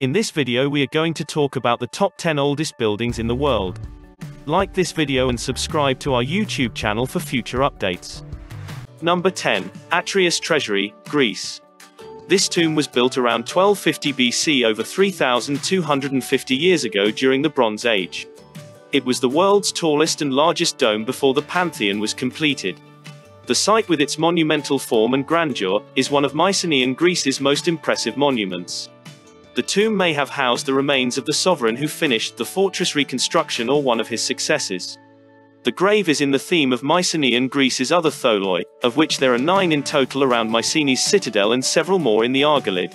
In this video we are going to talk about the top 10 oldest buildings in the world. Like this video and subscribe to our YouTube channel for future updates. Number 10. Atreus Treasury, Greece. This tomb was built around 1250 BC over 3,250 years ago during the Bronze Age. It was the world's tallest and largest dome before the Pantheon was completed. The site with its monumental form and grandeur, is one of Mycenaean Greece's most impressive monuments. The tomb may have housed the remains of the sovereign who finished the fortress reconstruction or one of his successors. The grave is in the theme of Mycenaean Greece's other tholoi, of which there are nine in total around Mycenae's citadel and several more in the Argolid.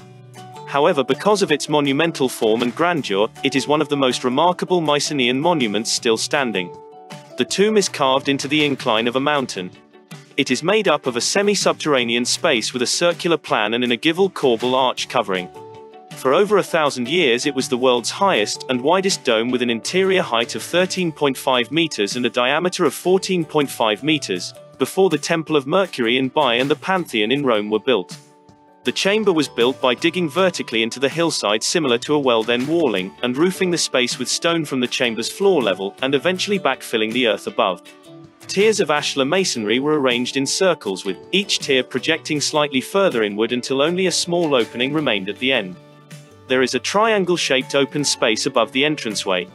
However because of its monumental form and grandeur, it is one of the most remarkable Mycenaean monuments still standing. The tomb is carved into the incline of a mountain, it is made up of a semi-subterranean space with a circular plan and an ogival corbel arch covering. For over a thousand years it was the world's highest and widest dome with an interior height of 13.5 meters and a diameter of 14.5 meters, before the Temple of Mercury in Baiae and the Pantheon in Rome were built. The chamber was built by digging vertically into the hillside similar to a well then walling, and roofing the space with stone from the chamber's floor level, and eventually backfilling the earth above. Tiers of ashlar masonry were arranged in circles with each tier projecting slightly further inward until only a small opening remained at the end. There is a triangle-shaped open space above the entranceway.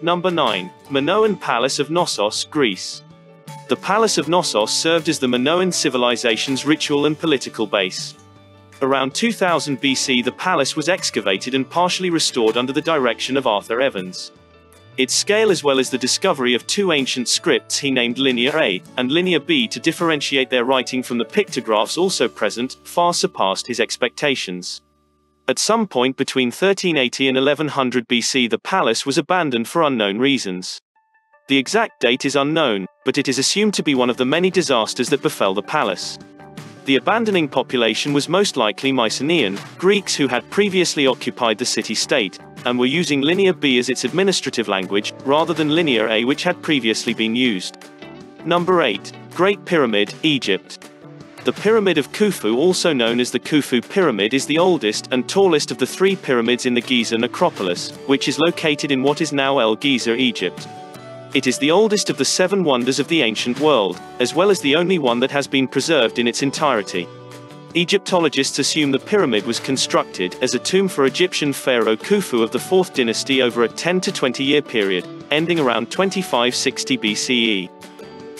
Number 9. Minoan Palace of Knossos, Greece. The Palace of Knossos served as the Minoan civilization's ritual and political base. Around 2000 BC the palace was excavated and partially restored under the direction of Arthur Evans. Its scale as well as the discovery of two ancient scripts he named Linear A and Linear B to differentiate their writing from the pictographs also present, far surpassed his expectations. At some point between 1380 and 1100 BC the palace was abandoned for unknown reasons. The exact date is unknown, but it is assumed to be one of the many disasters that befell the palace. The abandoning population was most likely Mycenaean, Greeks who had previously occupied the city-state, and were using Linear B as its administrative language, rather than Linear A which had previously been used. Number 8. Great Pyramid, Egypt. The Pyramid of Khufu also known as the Khufu Pyramid is the oldest and tallest of the three pyramids in the Giza necropolis, which is located in what is now El Giza, Egypt. It is the oldest of the seven wonders of the ancient world, as well as the only one that has been preserved in its entirety. Egyptologists assume the pyramid was constructed as a tomb for Egyptian pharaoh Khufu of the 4th dynasty over a 10 to 20 year period, ending around 2560 BCE.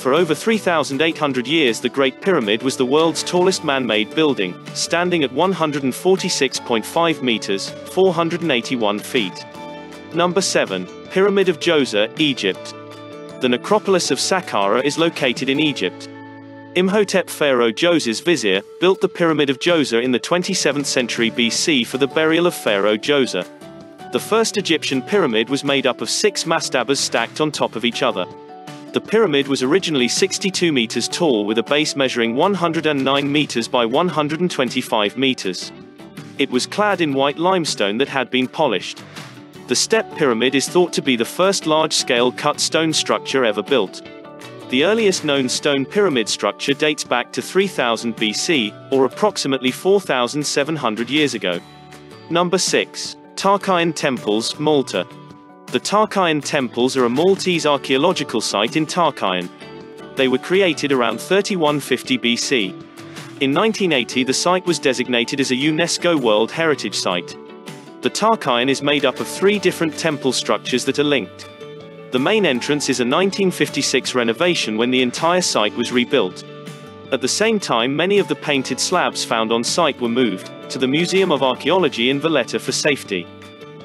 For over 3,800 years the Great Pyramid was the world's tallest man-made building, standing at 146.5 meters, 481 feet. Number 7. Pyramid of Djoser, Egypt. The necropolis of Saqqara is located in Egypt. Imhotep pharaoh Djoser's vizier built the Pyramid of Djoser in the 27th century BC for the burial of pharaoh Djoser. The first Egyptian pyramid was made up of six mastabas stacked on top of each other. The pyramid was originally 62 meters tall with a base measuring 109 meters by 125 meters. It was clad in white limestone that had been polished. The step pyramid is thought to be the first large-scale cut stone structure ever built. The earliest known stone pyramid structure dates back to 3000 BC, or approximately 4,700 years ago. Number 6. Tarxien Temples, Malta. The Tarxien Temples are a Maltese archaeological site in Tarxien. They were created around 3150 BC. In 1980 the site was designated as a UNESCO World Heritage Site. The Tarxien is made up of three different temple structures that are linked. The main entrance is a 1956 renovation when the entire site was rebuilt. At the same time many of the painted slabs found on site were moved to the Museum of Archaeology in Valletta for safety.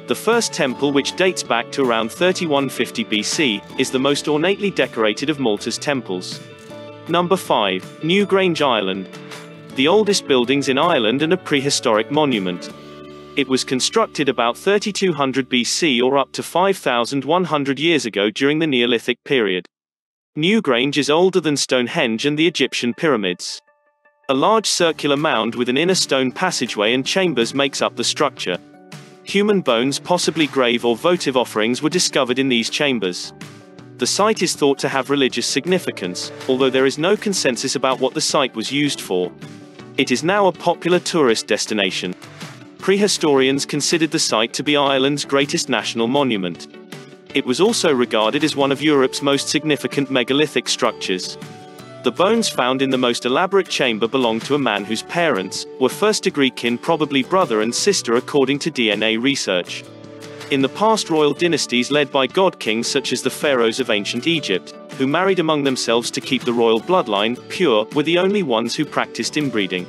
The first temple which dates back to around 3150 BC, is the most ornately decorated of Malta's temples. Number 5. Newgrange Ireland. The oldest buildings in Ireland and a prehistoric monument. It was constructed about 3200 BC or up to 5100 years ago during the Neolithic period. Newgrange is older than Stonehenge and the Egyptian pyramids. A large circular mound with an inner stone passageway and chambers makes up the structure. Human bones possibly grave or votive offerings were discovered in these chambers. The site is thought to have religious significance, although there is no consensus about what the site was used for. It is now a popular tourist destination. prehistorians considered the site to be Ireland's greatest national monument. It was also regarded as one of Europe's most significant megalithic structures. The bones found in the most elaborate chamber belonged to a man whose parents were first degree kin, probably brother and sister, according to DNA research. In the past, royal dynasties led by god kings such as the pharaohs of ancient Egypt, who married among themselves to keep the royal bloodline pure, were the only ones who practiced inbreeding.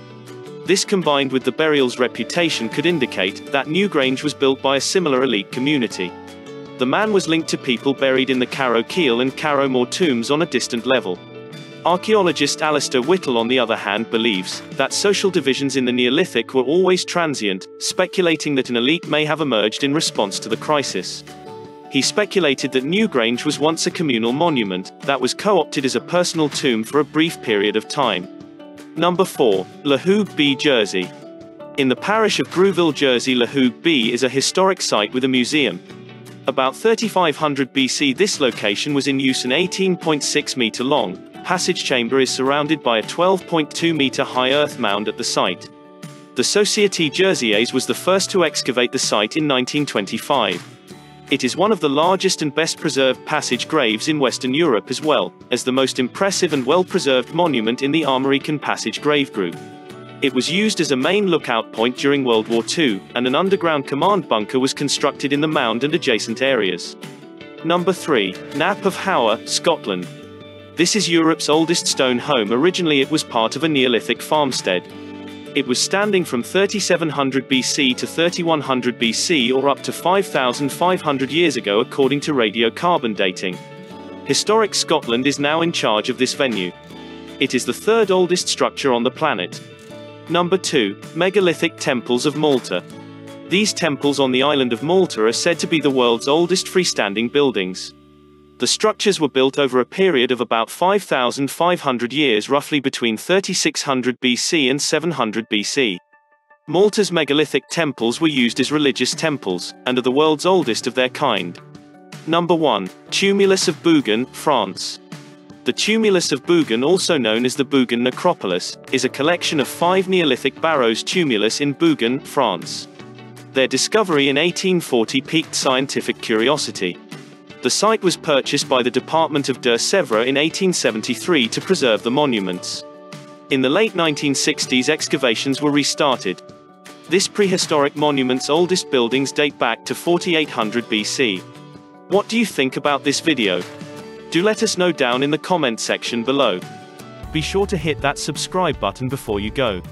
This combined with the burial's reputation could indicate that Newgrange was built by a similar elite community. The man was linked to people buried in the Carrowkeel and Carrowmore tombs on a distant level. Archaeologist Alasdair Whittle on the other hand believes that social divisions in the Neolithic were always transient, speculating that an elite may have emerged in response to the crisis. He speculated that Newgrange was once a communal monument that was co-opted as a personal tomb for a brief period of time. Number 4. La Hougue Bie. Jersey. In the parish of Grouville, Jersey, La Hougue Bie is a historic site with a museum. About 3500 BC this location was in use an 18.6 meter long, passage chamber is surrounded by a 12.2 meter high earth mound at the site. The Société Jersiaise was the first to excavate the site in 1925. It is one of the largest and best preserved passage graves in Western Europe as well as the most impressive and well preserved monument in the Armorican Passage Grave Group. It was used as a main lookout point during World War II, and an underground command bunker was constructed in the mound and adjacent areas. Number 3. Knap of Howar, Scotland. This is Europe's oldest stone home. Originally, it was part of a Neolithic farmstead. It was standing from 3700 BC to 3100 BC or up to 5500 years ago according to radiocarbon dating. Historic Scotland is now in charge of this venue. It is the third oldest structure on the planet. Number 2. Megalithic Temples of Malta. These temples on the island of Malta are said to be the world's oldest freestanding buildings. The structures were built over a period of about 5,500 years, roughly between 3600 BC and 700 BC. Malta's megalithic temples were used as religious temples, and are the world's oldest of their kind. Number 1. Tumulus of Bougon, France. The Tumulus of Bougon, also known as the Bougon Necropolis, is a collection of five Neolithic barrows tumulus in Bougon, France. Their discovery in 1840 piqued scientific curiosity. The site was purchased by the Department of Deux-Sèvres in 1873 to preserve the monuments. In the late 1960s excavations were restarted. This prehistoric monument's oldest buildings date back to 4800 BC. What do you think about this video? Do let us know down in the comment section below. Be sure to hit that subscribe button before you go.